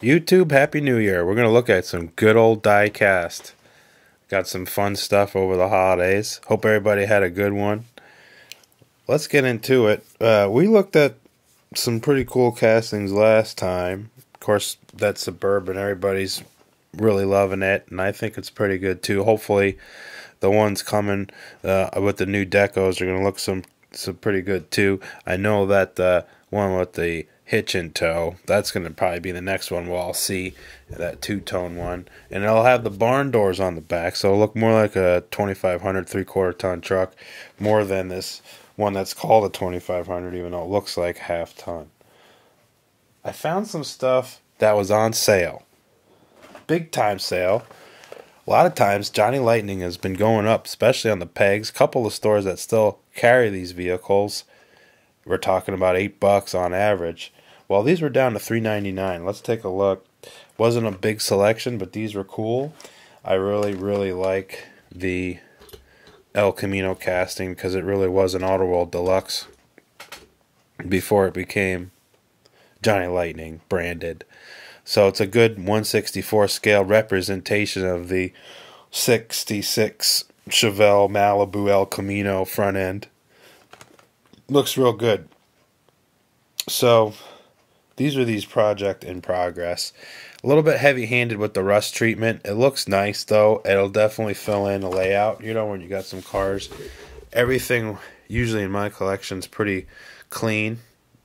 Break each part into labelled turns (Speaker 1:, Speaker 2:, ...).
Speaker 1: YouTube, Happy New Year. We're going to look at some good old die cast. Got some fun stuff over the holidays. Hope everybody had a good one. Let's get into it. Uh, we looked at some pretty cool castings last time. Of course, that Suburban, everybody's really loving it, and I think it's pretty good too. Hopefully, the ones coming uh, with the new decos are going to look some some pretty good too. I know that the one with the Hitch and Tow. That's going to probably be the next one we'll all see, that two-tone one. And it'll have the barn doors on the back, so it'll look more like a 2500 three-quarter ton truck, more than this one that's called a 2500, even though it looks like half ton. I found some stuff that was on sale. Big time sale. A lot of times, Johnny Lightning has been going up, especially on the pegs. Couple of stores that still carry these vehicles. We're talking about eight bucks on average. Well, these were down to three ninety nine. Let's take a look. Wasn't a big selection, but these were cool. I really, really like the El Camino casting because it really was an Auto World Deluxe before it became Johnny Lightning branded. So it's a good 164 scale representation of the 66 Chevelle Malibu El Camino front end. Looks real good. So these are these project in progress. A little bit heavy handed with the rust treatment. It looks nice though. It'll definitely fill in the layout. You know when you got some cars. Everything usually in my collection is pretty clean.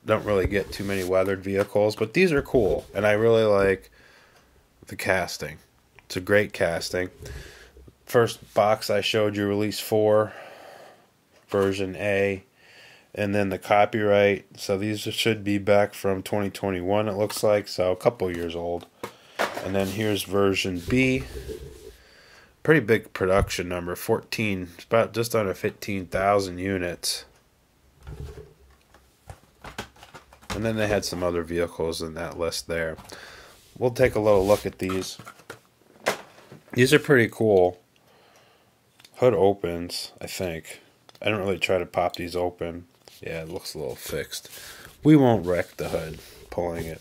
Speaker 1: Don't really get too many weathered vehicles, but these are cool and I really like the casting. It's a great casting. First box I showed you release 4 version A and then the copyright. So these should be back from 2021, it looks like, so a couple years old. And then here's version B. Pretty big production number, 14, about just under 15,000 units. And then they had some other vehicles in that list there. We'll take a little look at these. These are pretty cool. Hood opens, I think. I don't really try to pop these open. Yeah, it looks a little fixed. We won't wreck the hood pulling it.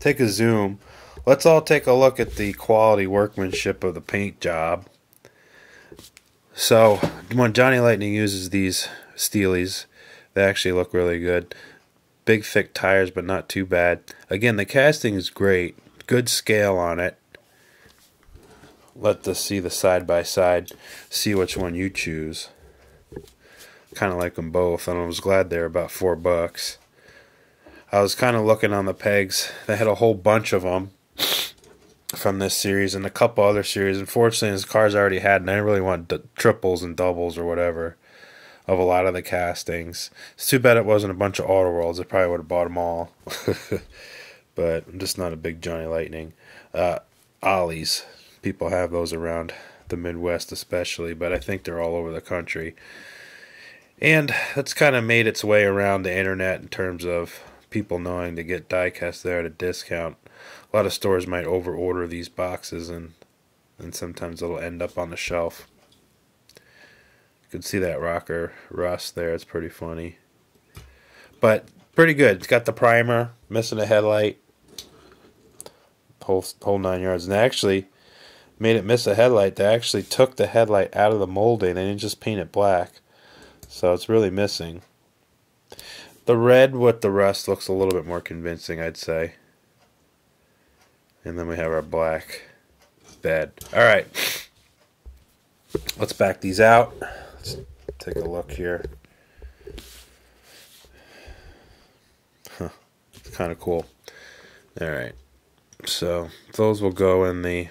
Speaker 1: Take a zoom. Let's all take a look at the quality workmanship of the paint job. So, when Johnny Lightning uses these Steelies, they actually look really good. Big thick tires, but not too bad. Again, the casting is great. Good scale on it. Let us see the side by side. See which one you choose kind of like them both, and I was glad they're about four bucks. I was kind of looking on the pegs. They had a whole bunch of them from this series and a couple other series. Unfortunately, this car's already had, and I really want triples and doubles or whatever of a lot of the castings. It's too bad it wasn't a bunch of Auto Worlds. I probably would have bought them all. but I'm just not a big Johnny Lightning. Uh, Ollies. People have those around the Midwest, especially, but I think they're all over the country. And that's kind of made its way around the internet in terms of people knowing to get diecast there at a discount. A lot of stores might overorder these boxes and and sometimes it'll end up on the shelf. You can see that rocker rust there, it's pretty funny. But pretty good. It's got the primer, missing a headlight. Whole, whole nine yards. And actually made it miss a headlight. They actually took the headlight out of the molding. They didn't just paint it black. So it's really missing. The red with the rust looks a little bit more convincing, I'd say. And then we have our black bed. Alright. Let's back these out. Let's take a look here. Huh. It's kind of cool. Alright. So those will go in the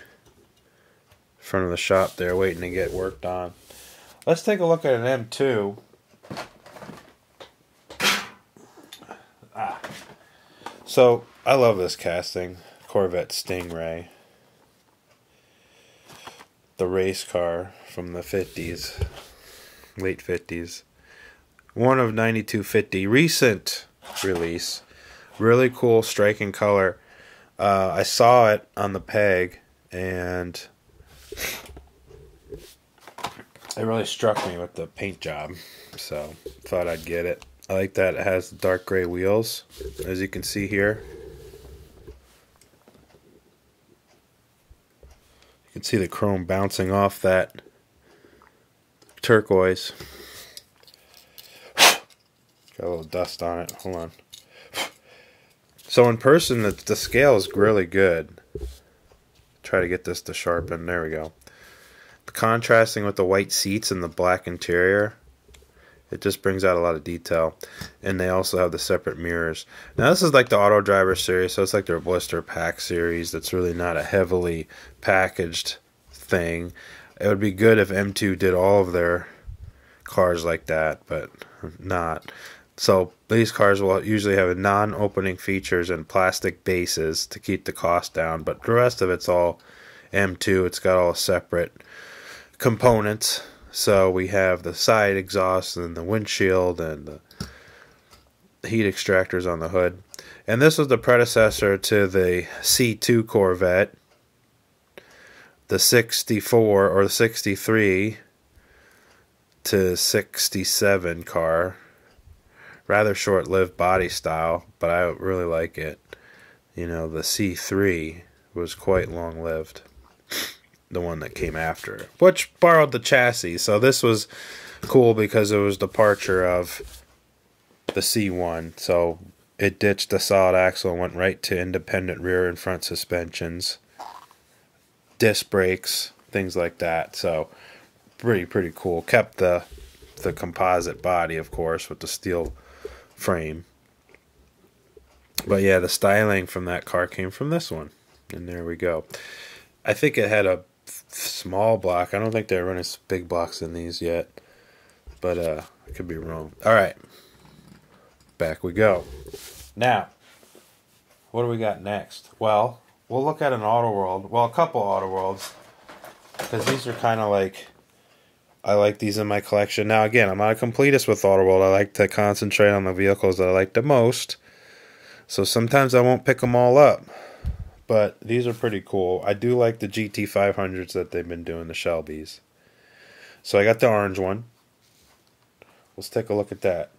Speaker 1: front of the shop there waiting to get worked on. Let's take a look at an M2. So I love this casting Corvette Stingray, the race car from the 50s, late 50s. One of 9250, recent release. Really cool, striking color. Uh, I saw it on the peg and it really struck me with the paint job. So thought I'd get it. I like that it has dark gray wheels, as you can see here. You can see the chrome bouncing off that turquoise. Got a little dust on it. Hold on. So in person, the, the scale is really good. Try to get this to sharpen. There we go. Contrasting with the white seats and the black interior, it just brings out a lot of detail. And they also have the separate mirrors. Now this is like the Auto Driver series, so it's like their blister pack series. That's really not a heavily packaged thing. It would be good if M2 did all of their cars like that, but not. So these cars will usually have non-opening features and plastic bases to keep the cost down, but the rest of it's all M2. It's got all separate components. So we have the side exhaust and the windshield and the heat extractors on the hood. And this was the predecessor to the C2 Corvette, the 64 or the 63 to 67 car rather short lived body style, but I really like it. You know, the C3 was quite long lived. The one that came after, which borrowed the chassis. So this was cool because it was departure of the C1. So it ditched the solid axle and went right to independent rear and front suspensions, disc brakes, things like that. So pretty pretty cool. Kept the the composite body, of course, with the steel frame. But yeah, the styling from that car came from this one. And there we go. I think it had a small block. I don't think they're running big blocks in these yet. But uh, I could be wrong. All right. Back we go. Now, what do we got next? Well, we'll look at an auto world. Well, a couple auto worlds. Because these are kind of like I like these in my collection. Now, again, I'm not a completist with Auto World. I like to concentrate on the vehicles that I like the most. So sometimes I won't pick them all up. But these are pretty cool. I do like the GT500s that they've been doing, the Shelbys. So I got the orange one. Let's take a look at that.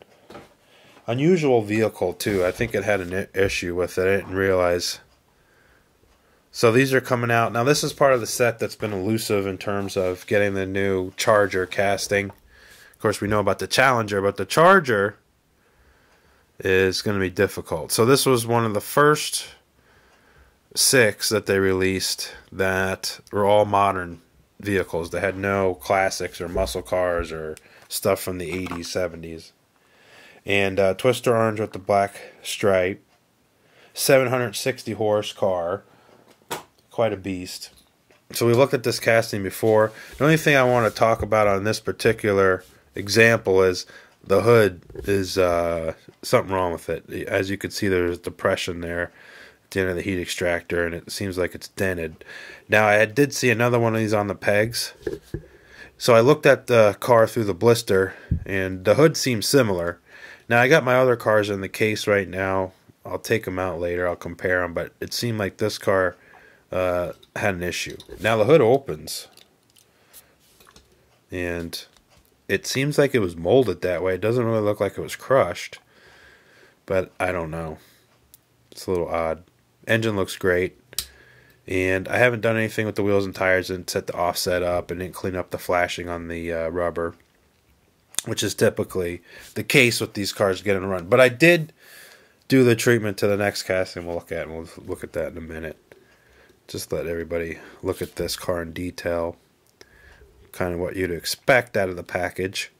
Speaker 1: Unusual vehicle, too. I think it had an issue with it. I didn't realize so these are coming out. Now this is part of the set that's been elusive in terms of getting the new Charger casting. Of course, we know about the Challenger, but the Charger is going to be difficult. So this was one of the first six that they released that were all modern vehicles. They had no classics or muscle cars or stuff from the 80s, 70s. And uh, Twister Orange with the black stripe. 760 horse car quite a beast. So we looked at this casting before. The only thing I want to talk about on this particular example is the hood is uh, something wrong with it. As you can see, there's depression there end of the heat extractor, and it seems like it's dented. Now, I did see another one of these on the pegs. So I looked at the car through the blister, and the hood seems similar. Now, I got my other cars in the case right now. I'll take them out later. I'll compare them, but it seemed like this car uh, had an issue. Now the hood opens, and it seems like it was molded that way. It doesn't really look like it was crushed, but I don't know. It's a little odd. Engine looks great. And I haven't done anything with the wheels and tires and set the offset up and didn't clean up the flashing on the uh, rubber, which is typically the case with these cars getting run. But I did do the treatment to the next casting we'll look at, and we'll look at that in a minute just let everybody look at this car in detail. Kind of what you'd expect out of the package.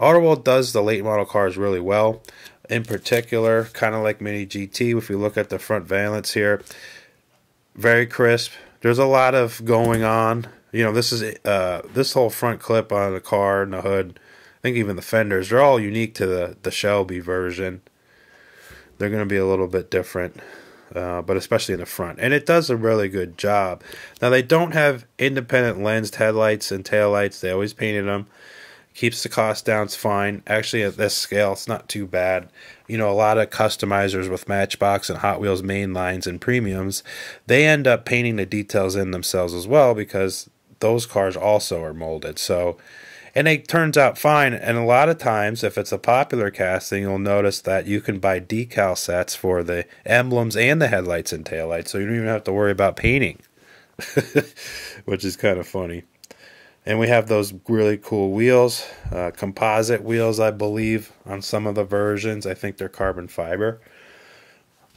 Speaker 1: Autoworld does the late model cars really well. In particular, kind of like Mini GT, if you look at the front valence here, very crisp. There's a lot of going on. You know, this is uh, this whole front clip on the car and the hood. I think even the fenders, they're all unique to the, the Shelby version. They're going to be a little bit different uh, but especially in the front. And it does a really good job. Now, they don't have independent lensed headlights and taillights, they always painted them. Keeps the cost down, it's fine. Actually, at this scale, it's not too bad. You know, a lot of customizers with Matchbox and Hot Wheels main lines and premiums, they end up painting the details in themselves as well because those cars also are molded. So, and it turns out fine. And a lot of times, if it's a popular casting, you'll notice that you can buy decal sets for the emblems and the headlights and taillights, so you don't even have to worry about painting which is kind of funny. And we have those really cool wheels, uh, composite wheels, I believe, on some of the versions. I think they're carbon fiber.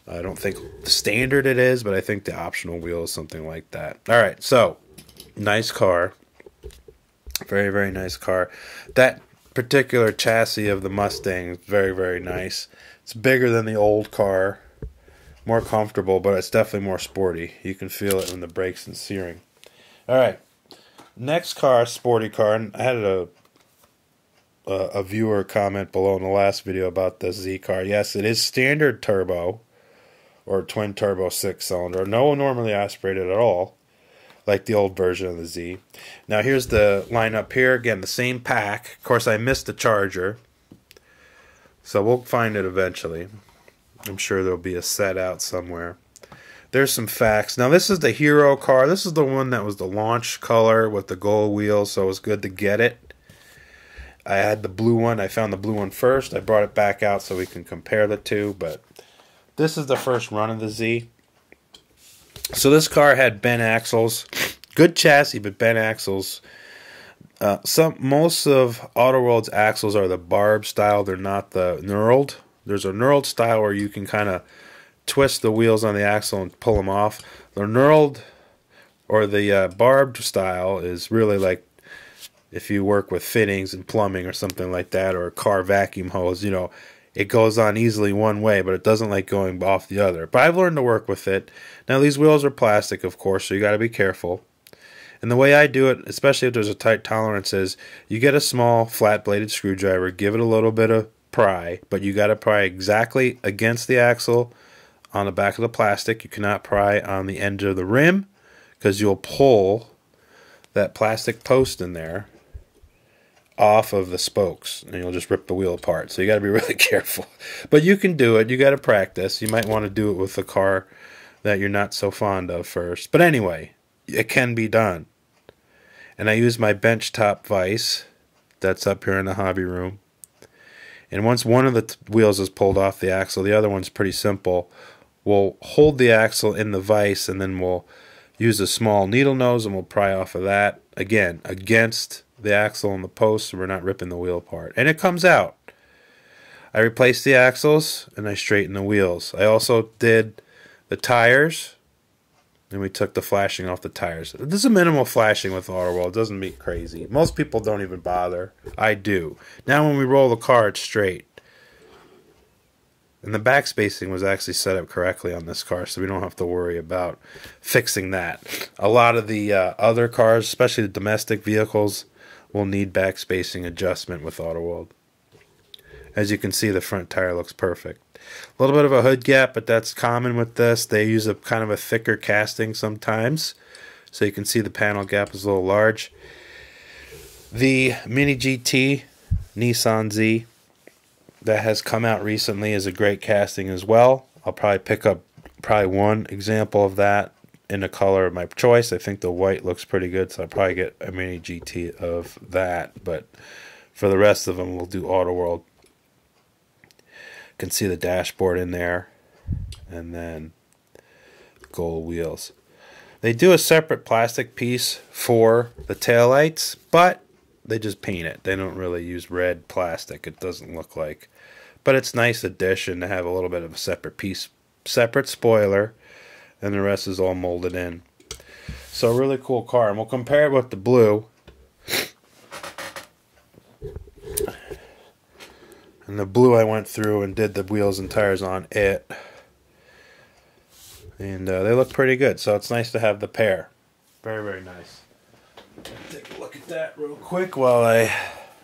Speaker 1: I don't think the standard it is, but I think the optional wheel is something like that. All right, so nice car. Very, very nice car. That particular chassis of the Mustang is very, very nice. It's bigger than the old car, more comfortable, but it's definitely more sporty. You can feel it in the brakes and steering. All right, next car, sporty car. And I had a, a a viewer comment below in the last video about the Z car. Yes, it is standard turbo or twin turbo six cylinder. No normally aspirated at all like the old version of the Z. Now here's the lineup here. Again, the same pack. Of course, I missed the charger. So we'll find it eventually. I'm sure there'll be a set out somewhere. There's some facts. Now this is the hero car. This is the one that was the launch color with the gold wheels, so it was good to get it. I had the blue one. I found the blue one first. I brought it back out so we can compare the two, but this is the first run of the Z. So this car had bent axles, good chassis, but bent axles. Uh, some most of Autoworld's axles are the barb style. They're not the knurled. There's a knurled style where you can kind of twist the wheels on the axle and pull them off. The knurled or the uh, barbed style is really like if you work with fittings and plumbing or something like that, or a car vacuum hose. You know, it goes on easily one way, but it doesn't like going off the other. But I've learned to work with it. Now, these wheels are plastic, of course, so you got to be careful. And the way I do it, especially if there's a tight tolerance, is you get a small flat bladed screwdriver, give it a little bit of pry, but you got to pry exactly against the axle on the back of the plastic. You cannot pry on the end of the rim because you'll pull that plastic post in there off of the spokes and you'll just rip the wheel apart. So you got to be really careful. But you can do it. You got to practice. You might want to do it with a car that you're not so fond of first. But anyway, it can be done. And I use my bench top vise that's up here in the hobby room. And once one of the wheels is pulled off the axle, the other one's pretty simple. We'll hold the axle in the vise and then we'll use a small needle nose and we'll pry off of that again against the axle and the post so we're not ripping the wheel apart. And it comes out. I replaced the axles and I straightened the wheels. I also did the tires and we took the flashing off the tires. This is a minimal flashing with Autoworld. It doesn't make crazy. Most people don't even bother. I do. Now when we roll the car, it's straight. And the back spacing was actually set up correctly on this car, so we don't have to worry about fixing that. A lot of the uh, other cars, especially the domestic vehicles, will need back spacing adjustment with Autoworld. As you can see, the front tire looks perfect. A little bit of a hood gap, but that's common with this. They use a kind of a thicker casting sometimes, so you can see the panel gap is a little large. The Mini GT Nissan Z that has come out recently is a great casting as well. I'll probably pick up probably one example of that in a color of my choice. I think the white looks pretty good, so I'll probably get a mini GT of that. But for the rest of them, we'll do Autoworld. You can see the dashboard in there, and then gold wheels. They do a separate plastic piece for the taillights, but they just paint it. They don't really use red plastic. It doesn't look like. But it's nice addition to have a little bit of a separate piece, separate spoiler, and the rest is all molded in. So really cool car, and we'll compare it with the blue. And the blue I went through and did the wheels and tires on it. And uh, they look pretty good, so it's nice to have the pair. Very, very nice. Take a look at that real quick while I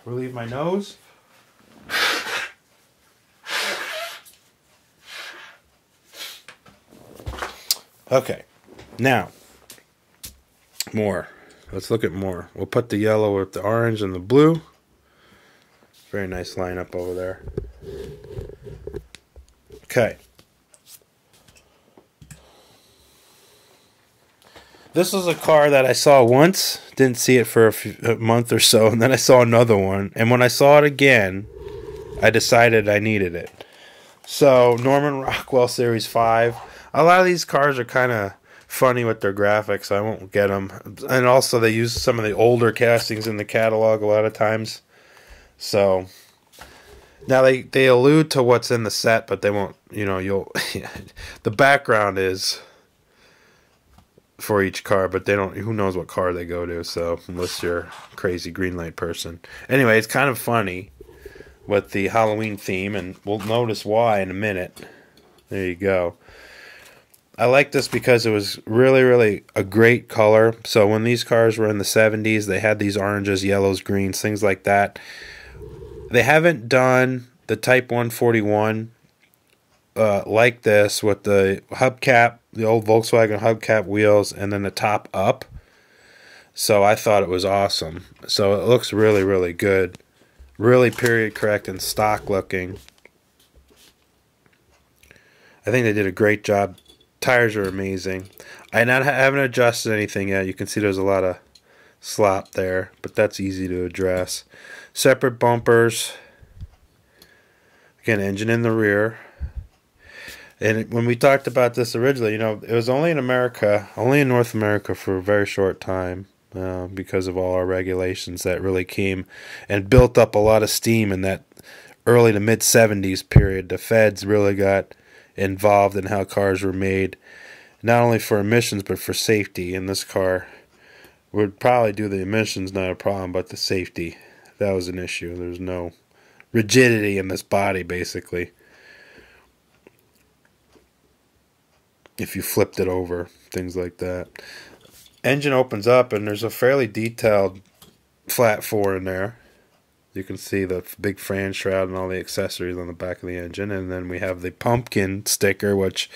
Speaker 1: relieve my nose. Okay, now more. Let's look at more. We'll put the yellow with the orange and the blue. Very nice lineup over there. Okay. This was a car that I saw once, didn't see it for a, a month or so, and then I saw another one. And when I saw it again, I decided I needed it. So, Norman Rockwell Series 5 a lot of these cars are kind of funny with their graphics. I won't get them. And also, they use some of the older castings in the catalog a lot of times. So now they they allude to what's in the set, but they won't. You know, you'll the background is for each car, but they don't. Who knows what car they go to? So unless you're crazy Greenlight person, anyway, it's kind of funny with the Halloween theme, and we'll notice why in a minute. There you go. I like this because it was really, really a great color. So when these cars were in the 70s, they had these oranges, yellows, greens, things like that. They haven't done the Type 141 uh, like this with the hubcap, the old Volkswagen hubcap wheels, and then the top up. So I thought it was awesome. So it looks really, really good. Really period correct and stock looking. I think they did a great job Tires are amazing. I not haven't adjusted anything yet. You can see there's a lot of slop there, but that's easy to address. Separate bumpers. Again, engine in the rear. And when we talked about this originally, you know, it was only in America, only in North America for a very short time uh, because of all our regulations that really came and built up a lot of steam in that early to mid 70s period. The feds really got involved in how cars were made, not only for emissions but for safety. And this car would probably do the emissions, not a problem, but the safety that was an issue. There's no rigidity in this body, basically. If you flipped it over, things like that. Engine opens up, and there's a fairly detailed flat four in there. You can see the big fan shroud and all the accessories on the back of the engine. And then we have the pumpkin sticker, which,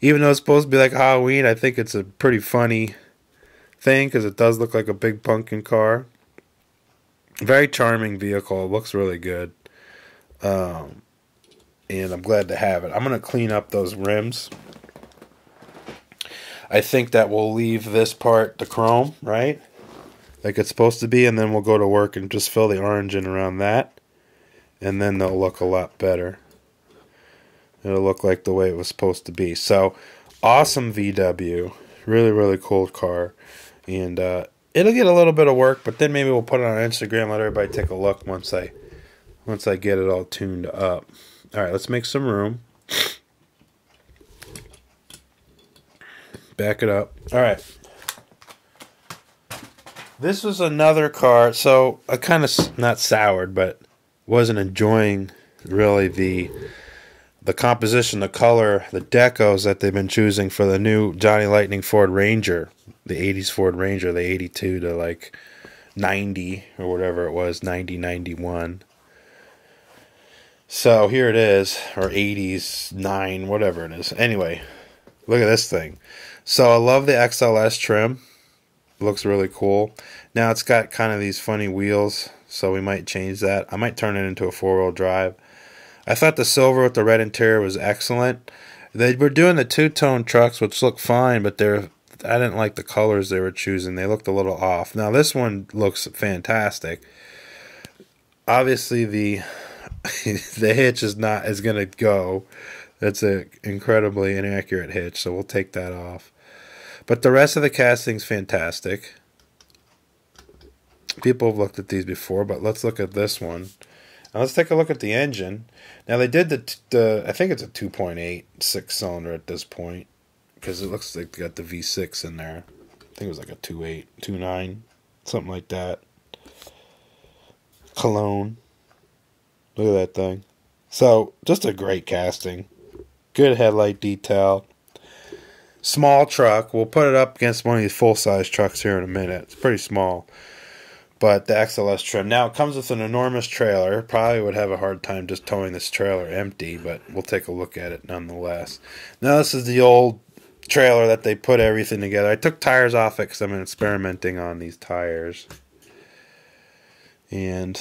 Speaker 1: even though it's supposed to be like Halloween, I think it's a pretty funny thing because it does look like a big pumpkin car. Very charming vehicle. It looks really good. Um, and I'm glad to have it. I'm going to clean up those rims. I think that we'll leave this part the chrome, right? like it's supposed to be, and then we'll go to work and just fill the orange in around that, and then they'll look a lot better. It'll look like the way it was supposed to be. So, awesome VW, really really cool car, and uh, it'll get a little bit of work, but then maybe we'll put it on Instagram, let everybody take a look once I once I get it all tuned up. All right, let's make some room. Back it up. All right. This was another car, so I kind of not soured, but wasn't enjoying really the the composition, the color, the decos that they've been choosing for the new Johnny Lightning Ford Ranger, the 80s Ford Ranger, the 82 to like 90 or whatever it was, 90, 91. So here it is, or 80s, 9, whatever it is. Anyway, look at this thing. So I love the XLS trim looks really cool. Now it's got kind of these funny wheels, so we might change that. I might turn it into a four-wheel drive. I thought the silver with the red interior was excellent. They were doing the two-tone trucks, which look fine, but they're I didn't like the colors they were choosing. They looked a little off. Now this one looks fantastic. Obviously the the hitch is not is going to go. That's an incredibly inaccurate hitch, so we'll take that off. But the rest of the casting's fantastic. People have looked at these before, but let's look at this one. Now let's take a look at the engine. Now they did the, the I think it's a 2.8 six cylinder at this point because it looks like they got the V6 in there. I think it was like a 2.8, 2.9, something like that. Cologne. Look at that thing. So just a great casting. Good headlight detail small truck. We'll put it up against one of these full size trucks here in a minute. It's pretty small. But the XLS trim. Now it comes with an enormous trailer. Probably would have a hard time just towing this trailer empty, but we'll take a look at it nonetheless. Now this is the old trailer that they put everything together. I took tires off it because I'm experimenting on these tires. And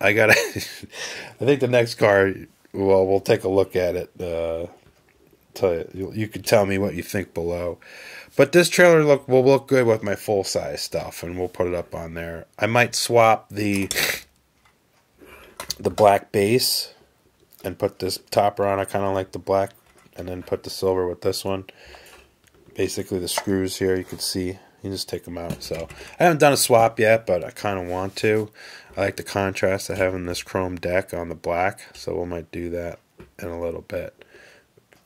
Speaker 1: I got I think the next car, well, we'll take a look at it. Uh, tell you, you can tell me what you think below. But this trailer look will look good with my full size stuff, and we'll put it up on there. I might swap the the black base and put this topper on. I kind of like the black, and then put the silver with this one. basically the screws here. You can see you just take them out. So I haven't done a swap yet, but I kind of want to. I like the contrast of having this chrome deck on the black, so we might do that in a little bit.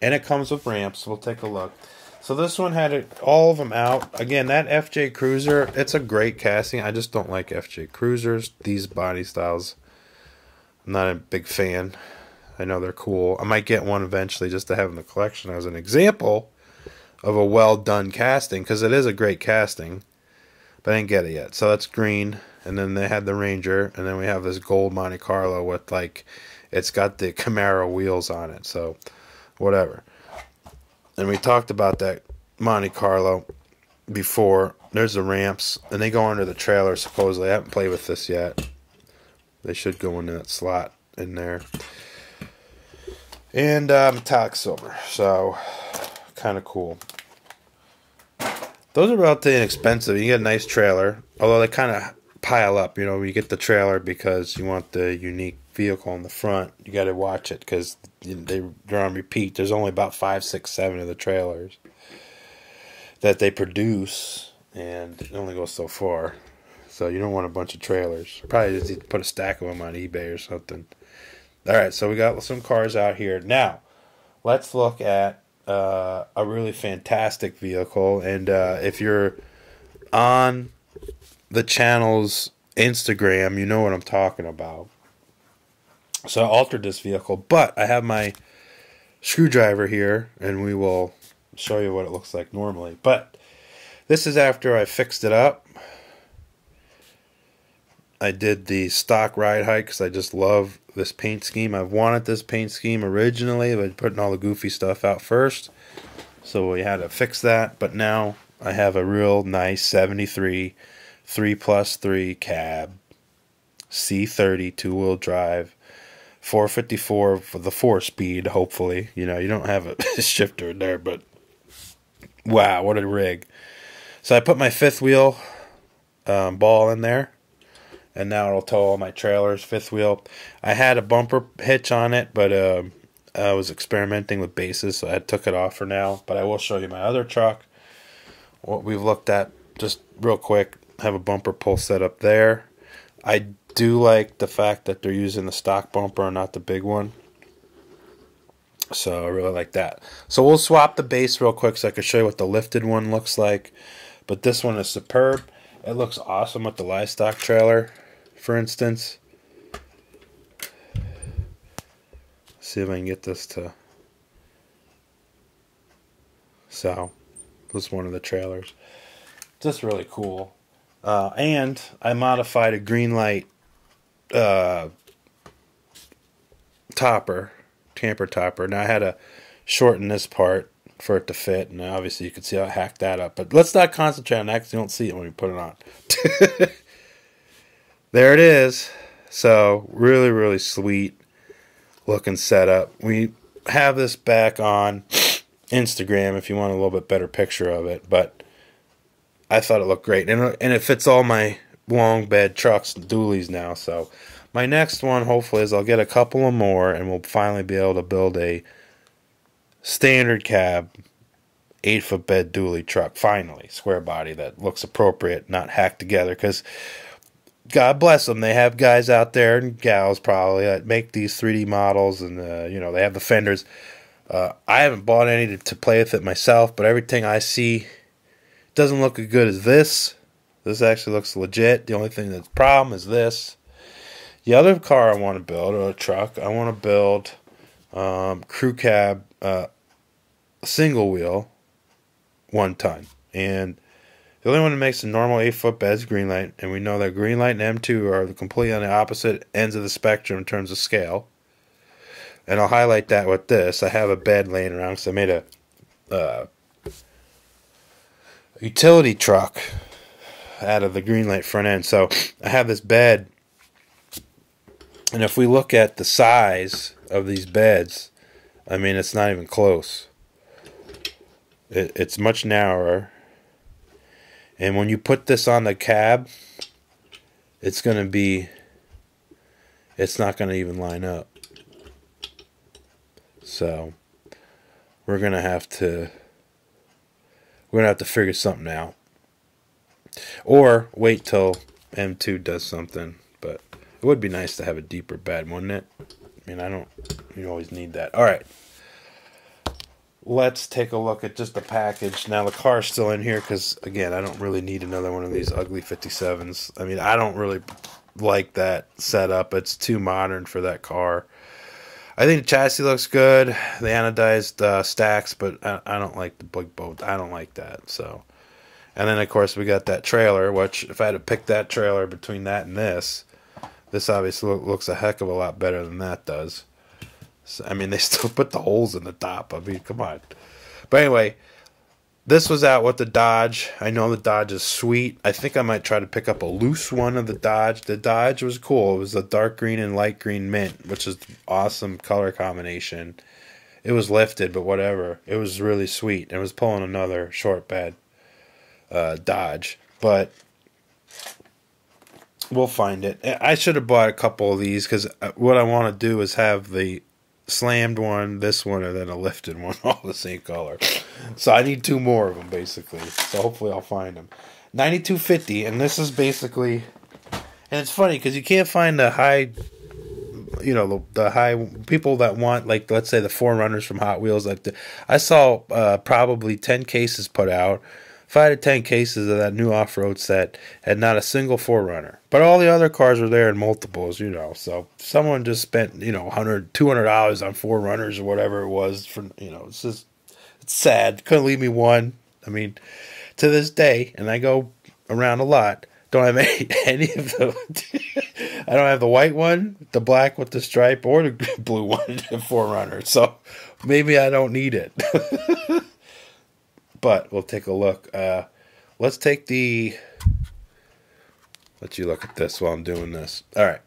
Speaker 1: And it comes with ramps. We'll take a look. So this one had it, all of them out. Again, that FJ Cruiser, it's a great casting. I just don't like FJ Cruisers. These body styles, I'm not a big fan. I know they're cool. I might get one eventually just to have in the collection as an example of a well done casting because it is a great casting. But I didn't get it yet. So that's green. And then they had the Ranger. And then we have this gold Monte Carlo with like, it's got the Camaro wheels on it. So whatever. And we talked about that Monte Carlo before. There's the ramps. And they go under the trailer supposedly. I haven't played with this yet. They should go into that slot in there. And uh, metallic silver. So kind of cool. Those are relatively inexpensive. You get a nice trailer, although they kind of pile up. You know, you get the trailer because you want the unique vehicle in the front. You got to watch it because they they're on repeat. There's only about five, six, seven of the trailers that they produce, and it only goes so far. So you don't want a bunch of trailers. Probably just put a stack of them on eBay or something. All right, so we got some cars out here now. Let's look at uh, a really fantastic vehicle. And uh, if you're on the channel's Instagram, you know what I'm talking about. So I altered this vehicle, but I have my screwdriver here, and we will show you what it looks like normally. But this is after I fixed it up. I did the stock ride height because I just love this paint scheme. I've wanted this paint scheme originally, but putting all the goofy stuff out first. So we had to fix that, but now I have a real nice 73 3 plus 3 cab C30 two-wheel drive 454 for the 4 speed hopefully. You know, you don't have a shifter in there, but wow, what a rig. So I put my fifth wheel um, ball in there and now it'll tow all my trailers, fifth wheel. I had a bumper hitch on it, but uh, I was experimenting with bases, so I took it off for now. But I will show you my other truck. What we've looked at just real quick. Have a bumper pull set up there. I do like the fact that they're using the stock bumper and not the big one. So I really like that. So we'll swap the base real quick so I can show you what the lifted one looks like. But this one is superb. It looks awesome with the livestock trailer for instance. See if I can get this to so this is one of the trailers. Just really cool. Uh, and I modified a Greenlight uh, topper, tamper topper. Now I had to shorten this part for it to fit, and obviously you can see how I hacked that up. But let's not concentrate on that because you don't see it when you put it on. there it is. So really, really sweet looking setup. We have this back on Instagram if you want a little bit better picture of it, but I thought it looked great, and and it fits all my long bed trucks and dualies now. So my next one, hopefully, is I'll get a couple of more, and we'll finally be able to build a standard cab eight foot bed dually truck. Finally, square body that looks appropriate, not hacked together, because God bless them. They have guys out there and gals probably that make these 3D models, and uh, you know they have the fenders. Uh, I haven't bought any to, to, play with it myself, but everything I see doesn't look as good as this. This actually looks legit. The only thing that's problem is this. The other car I want to build, or a truck, I want to build um, crew cab uh, single wheel, one ton, and the only one that makes a normal 8 foot bed is Greenlight, and we know that Greenlight and M2 are completely on the opposite ends of the spectrum in terms of scale. And I'll highlight that with this. I have a bed laying around because I made a uh, utility truck out of the Greenlight front end. So I have this bed, and if we look at the size of these beds, I mean, it's not even close. It, it's much narrower and when you put this on the cab, it's going to be, it's not going to even line up. So we're going to have to we're gonna have to figure something out, or wait till M2 does something. But it would be nice to have a deeper bed, wouldn't it? I mean, I don't. You always need that. All right. Let's take a look at just the package. Now the car's still in here because again, I don't really need another one of these ugly 57s. I mean, I don't really like that setup. It's too modern for that car. I think the chassis looks good, the anodized uh, stacks, but I, I, don't like the big boat. I don't like that. So, and then of course we got that trailer. Which if I had to pick that trailer between that and this, this obviously looks a heck of a lot better than that does. So, I mean, they still put the holes in the top. I mean, come on. But anyway, this was out with the Dodge. I know the Dodge is sweet. I think I might try to pick up a loose one of the Dodge. The Dodge was cool. It was a dark green and light green mint, which is awesome color combination. It was lifted, but whatever. It was really sweet. It was pulling another short bed uh, Dodge, but we'll find it. I should have bought a couple of these because uh, what I want to do is have the slammed one, this one, and then a lifted one, all the same color. So I need two more of them basically. So hopefully I'll find them. 9250, and this is basically, and it's funny because you can't find the high, you know, the, the, high people that want like let's say the 4Runners from Hot Wheels. Like the, I saw uh, probably 10 cases put out five to ten cases of that new off-road set had not a single 4Runner but all the other cars were there in multiples you know so someone just spent you know 100 200 dollars on 4Runners or whatever it was for you know it's just it's sad. Couldn't leave me one. I mean to this day and i go around a lot don't have any, any of the i don't have the white one the black with the stripe or the blue one the 4Runner. so maybe i don't need it but we'll take a look. Uh, let's take the. Let you look at this while I'm doing this. All right.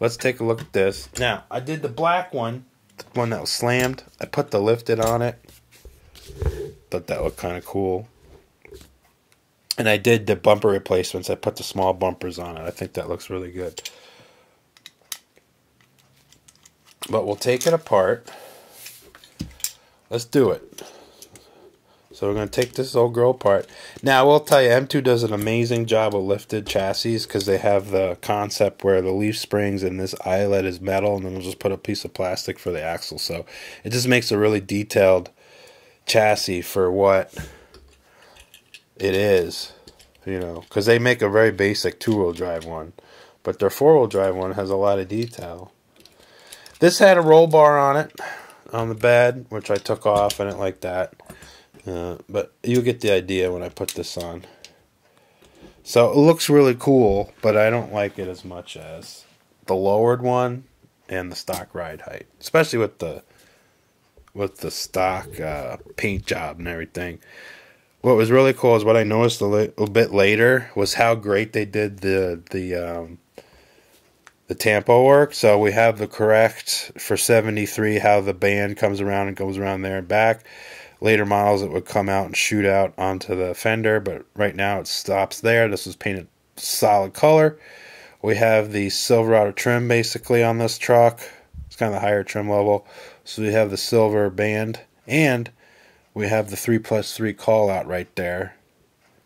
Speaker 1: Let's take a look at this. Now, I did the black one, the one that was slammed. I put the lifted on it. Thought that looked kind of cool. And I did the bumper replacements. I put the small bumpers on it. I think that looks really good. But we'll take it apart. Let's do it. So we're going to take this old girl apart. Now, I will tell you, M2 does an amazing job of lifted chassis because they have the concept where the leaf springs and this eyelet is metal, and then we'll just put a piece of plastic for the axle. So it just makes a really detailed chassis for what it is, you know, because they make a very basic two-wheel drive one, but their four-wheel drive one has a lot of detail. This had a roll bar on it on the bed, which I took off. I didn't like that. Uh, but you'll get the idea when I put this on. So it looks really cool, but I don't like it as much as the lowered one and the stock ride height, especially with the with the stock uh, paint job and everything. What was really cool is what I noticed a little bit later was how great they did the the um, the tampo work. So we have the correct for 73 how the band comes around and goes around there and back later models it would come out and shoot out onto the fender but right now it stops there. This was painted solid color. We have the silverado trim basically on this truck. It's kind of the higher trim level. So we have the silver band and we have the 3 plus 3 call out right there.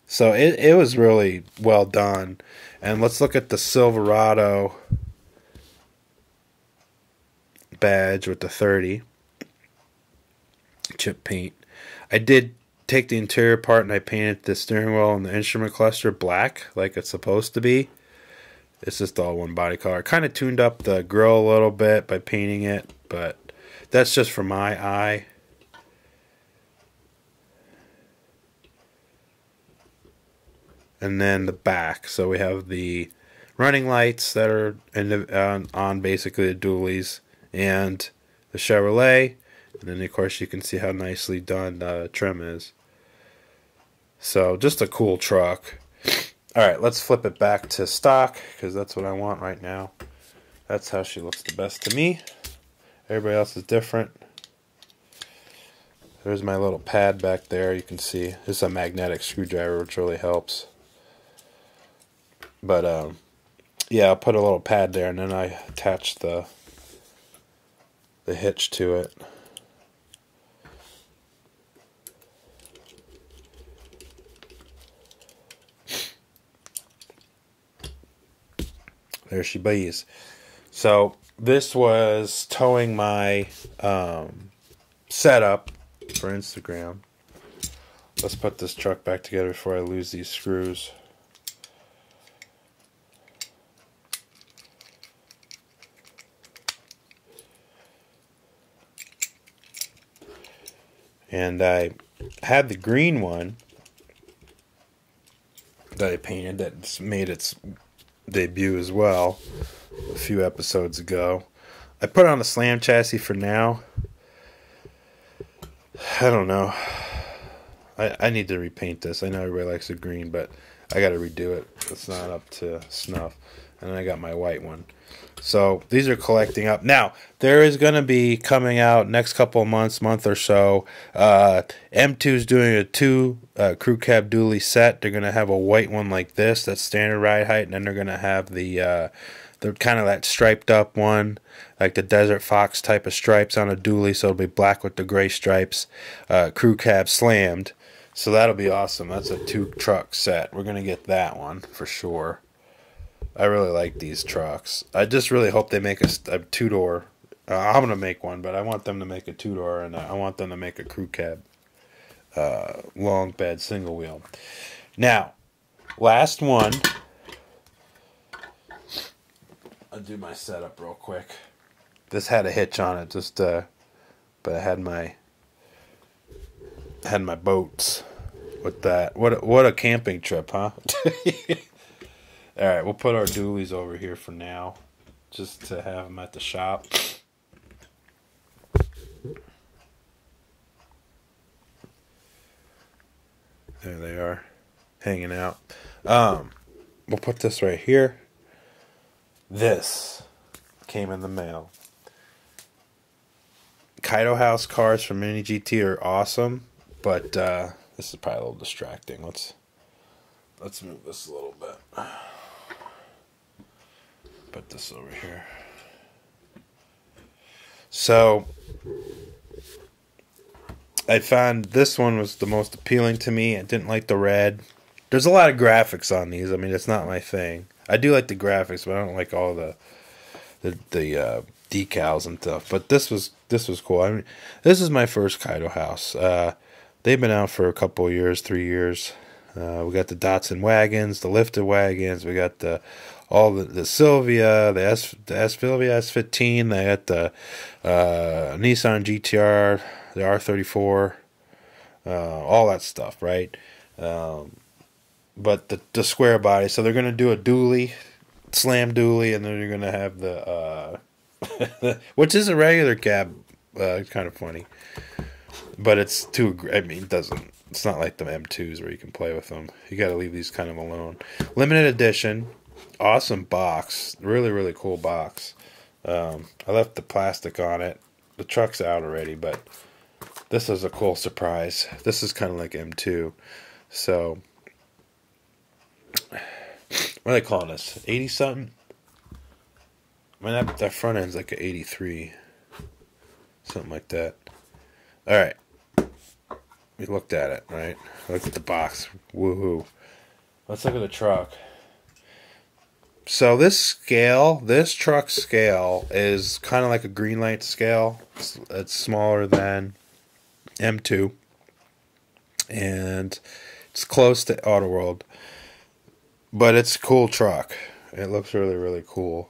Speaker 1: So it, it was really well done. And let's look at the silverado badge with the 30 chip paint I did take the interior part and I painted the steering wheel and the instrument cluster black like it's supposed to be. It's just all one body color. Kind of tuned up the grill a little bit by painting it, but that's just for my eye. And then the back. So we have the running lights that are in on, uh, on basically the dualies and the Chevrolet and then of course you can see how nicely done the trim is. So just a cool truck. Alright, let's flip it back to stock because that's what I want right now. That's how she looks the best to me. Everybody else is different. There's my little pad back there. You can see is a magnetic screwdriver, which really helps. But um, yeah, I'll put a little pad there, and then I attach the the hitch to it. There she bees. So this was towing my um, setup for Instagram. Let's put this truck back together before I lose these screws. And I had the green one that I painted that made its debut as well a few episodes ago. I put on a slam chassis for now. I don't know. I, I need to repaint this. I know everybody likes the green, but I got to redo it. It's not up to snuff. And then I got my white one. So these are collecting up. Now, there is going to be coming out next couple of months, month or so. Uh, M2 is doing a two uh, crew cab dually set. They're going to have a white one like this, that's standard ride height, and then they're going to have the uh, the kind of that striped up one, like the Desert Fox type of stripes on a dually. So it'll be black with the gray stripes. Uh, crew cab slammed. So that'll be awesome. That's a two truck set. We're going to get that one for sure. I really like these trucks. I just really hope they make a, a two door. Uh, I'm gonna make one, but I want them to make a two door, and I want them to make a crew cab, uh, long bed single wheel. Now, last one. I'll do my setup real quick. This had a hitch on it, just uh, but I had my had my boats with that. What what a camping trip, huh? All right, we'll put our dualies over here for now, just to have them at the shop. There they are, hanging out. Um, we'll put this right here. This came in the mail. Kaido House cars from Mini GT are awesome, but uh, this is probably a little distracting. Let's let's move this a little bit put this over here. So I found this one was the most appealing to me. I didn't like the red. There's a lot of graphics on these. I mean, it's not my thing. I do like the graphics, but I don't like all the the the uh, decals and stuff. But this was this was cool. I mean, this is my first Kaido house. Uh, they've been out for a couple years, three years. Uh, we got the Datsun wagons, the lifted wagons. We got the all the, the Silvia, the S the S Silvia S15. They got the uh, Nissan GTR, the R34, uh, all that stuff, right? Um, but the the square body. So they're gonna do a dually, slam dually, and then you're gonna have the uh, which is a regular cab. Uh, kind of funny, but it's too. I mean, it doesn't it's not like the M2s where you can play with them. You got to leave these kind of alone. Limited edition, awesome box, really really cool box. Um, I left the plastic on it. The truck's out already, but this is a cool surprise. This is kind of like M2, so what are they calling this? Eighty something. I mean, that, that front end's like an 83. Something like that. All right we looked at it, right? Looked at the box. Woohoo. Let's look at the truck. So this scale, this truck scale is kind of like a Greenlight scale. It's, it's smaller than M2. And it's close to Auto World. But it's a cool truck. It looks really, really cool.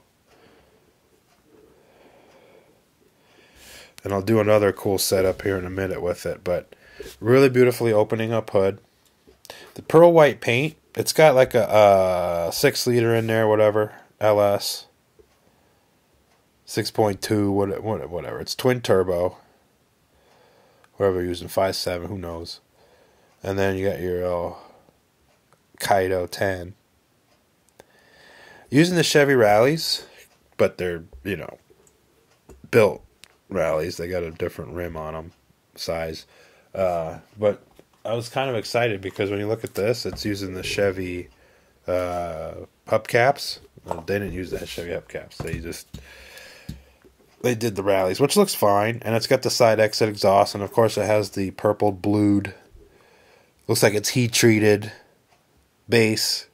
Speaker 1: And I'll do another cool setup here in a minute with it, but Really beautifully opening up hood. The pearl white paint. It's got like a six liter in there, whatever. LS. 6.2, what, whatever. It's twin turbo. Whatever you're using, 5.7, who knows. And then you got your uh, Kaido 10. Using the Chevy Rallies, but they're, you know, built Rallies. They got a different rim on them, size. Uh, but I was kind of excited because when you look at this, it's using the Chevy uh, hubcaps. Well, they didn't use that Chevy hubcaps. They just they did the rallies, which looks fine, and it's got the side exit exhaust, and of course it has the purple blued. Looks like it's heat treated base.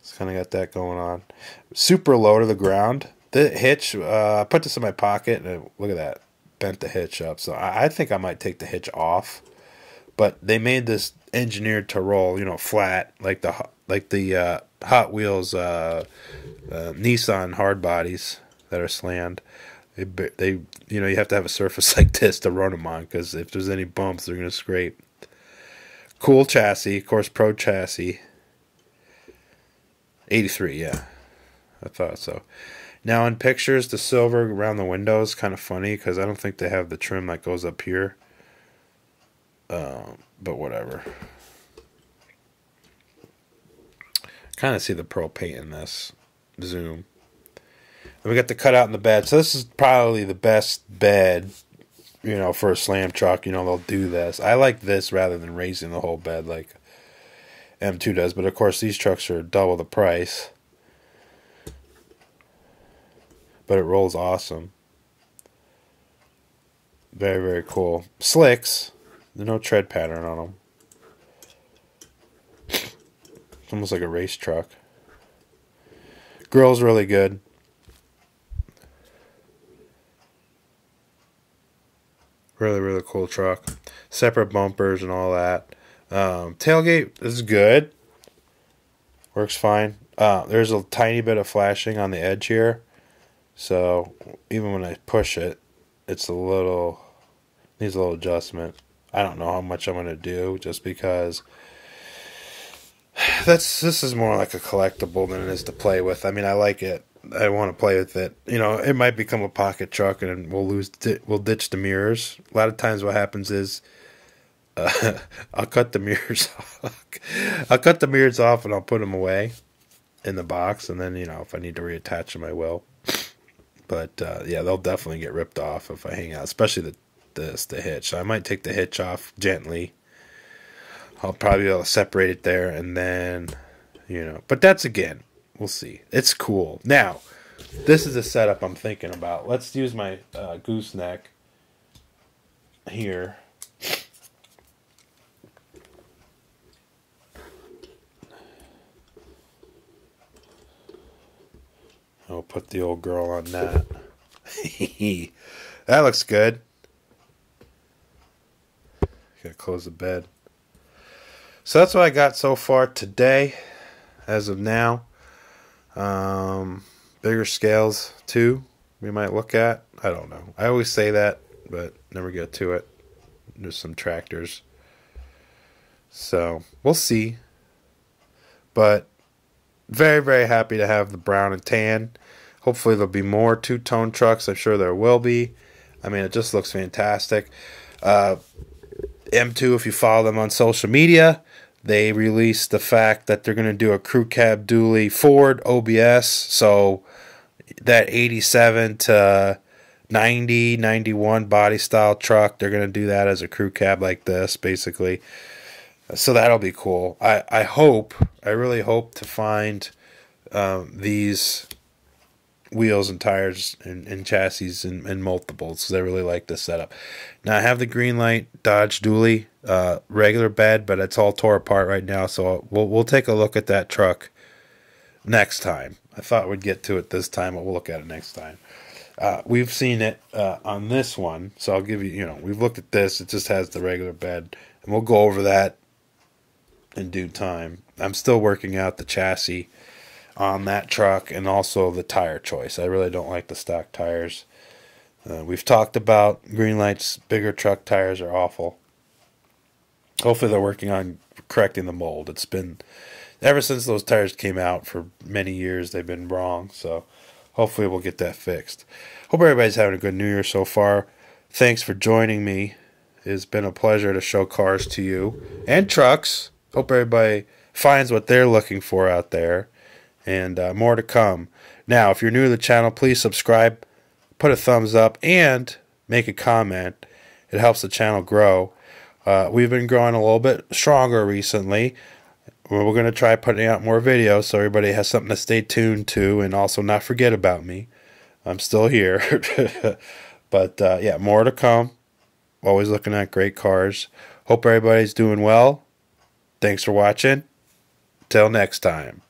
Speaker 1: It's kind of got that going on. Super low to the ground. The hitch, uh, I put this in my pocket and look at that. Bent the hitch up. So I, I think I might take the hitch off. But they made this engineered to roll, you know, flat like the like the uh, Hot Wheels uh, uh, Nissan Hardbodies that are slammed. They, they, you know, you have to have a surface like this to run them on because if there's any bumps, they're gonna scrape. Cool chassis, of course, Pro chassis. 83, yeah. I thought so. Now in pictures, the silver around the window is kind of funny because I don't think they have the trim that goes up here. Um, but whatever. Kind of see the pro paint in this zoom. We got the cutout in the bed. So this is probably the best bed, you know, for a slam truck. You know, they'll do this. I like this rather than raising the whole bed like M2 does. But of course, these trucks are double the price. But it rolls awesome. Very, very cool. Slicks. There's no tread pattern on them. It's almost like a race truck. Grill's really good. Really, really cool truck. Separate bumpers and all that. Um, tailgate is good. Works fine. Uh, there's a tiny bit of flashing on the edge here. So even when I push it, it's a little needs a little adjustment. I don't know how much I'm gonna do just because that's this is more like a collectible than it is to play with. I mean, I like it. I want to play with it. You know, it might become a pocket truck, and we'll lose. We'll ditch the mirrors. A lot of times, what happens is, uh, I'll cut the mirrors. off. I'll cut the mirrors off, and I'll put them away in the box, and then you know, if I need to reattach them, I will. But uh, yeah, they'll definitely get ripped off if I hang out, especially the this the hitch. So I might take the hitch off gently. I'll probably be able to separate it there, and then you know. But that's again, we'll see. It's cool. Now, this is a setup I'm thinking about. Let's use my uh, gooseneck here. I'll put the old girl on that. that looks good. Gotta close the bed. So that's what I got so far today, as of now. Um, bigger scales too. We might look at. I don't know. I always say that, but never get to it. There's some tractors. So we'll see. But very, very happy to have the brown and tan. Hopefully, there'll be more two tone trucks. I'm sure there will be. I mean, it just looks fantastic. Uh, M2, if you follow them on social media, they released the fact that they're going to do a crew cab dually Ford OBS. So that 87 to 90, 91 body style truck, they're going to do that as a crew cab like this, basically. So that'll be cool. I, I hope, I really hope to find um, these wheels and tires and, and chassis and, and multiples because I really like this setup. Now I have the Greenlight Dodge Dually uh, regular bed, but it's all tore apart right now. So we'll we'll take a look at that truck next time. I thought we'd get to it this time, but we'll look at it next time. Uh, we've seen it uh, on this one, so I'll give you. You know, we've looked at this. It just has the regular bed, and we'll go over that in due time. I'm still working out the chassis on that truck and also the tire choice. I really don't like the stock tires. Uh, we've talked about Greenlight's bigger truck tires are awful. Hopefully, they're working on correcting the mold. It's been ever since those tires came out for many years, they've been wrong. So, hopefully, we'll get that fixed. Hope everybody's having a good New Year so far. Thanks for joining me. It's been a pleasure to show cars to you and trucks. Hope everybody finds what they're looking for out there and uh, more to come. Now, if you're new to the channel, please subscribe, put a thumbs up, and make a comment. It helps the channel grow. Uh, we've been growing a little bit stronger recently. We're going to try putting out more videos so everybody has something to stay tuned to and also not forget about me. I'm still here. but uh, yeah, more to come. Always looking at great cars. Hope everybody's doing well. Thanks for watching. Till next time.